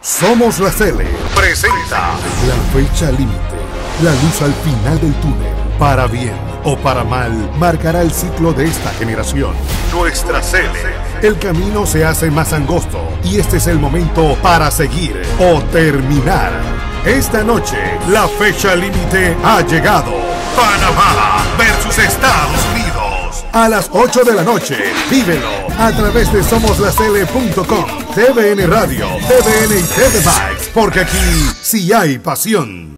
Somos la Cele. Presenta la fecha límite. La luz al final del túnel. Para bien o para mal, marcará el ciclo de esta generación. Nuestra Cele. El camino se hace más angosto y este es el momento para seguir o terminar. Esta noche, la fecha límite ha llegado. Panamá versus Estados Unidos. A las 8 de la noche, vívelo a través de somoslacele.com, TVN Radio, TVN y TV porque aquí sí hay pasión.